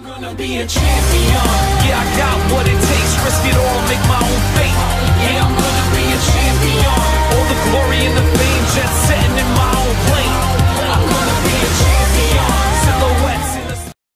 gonna be a champion.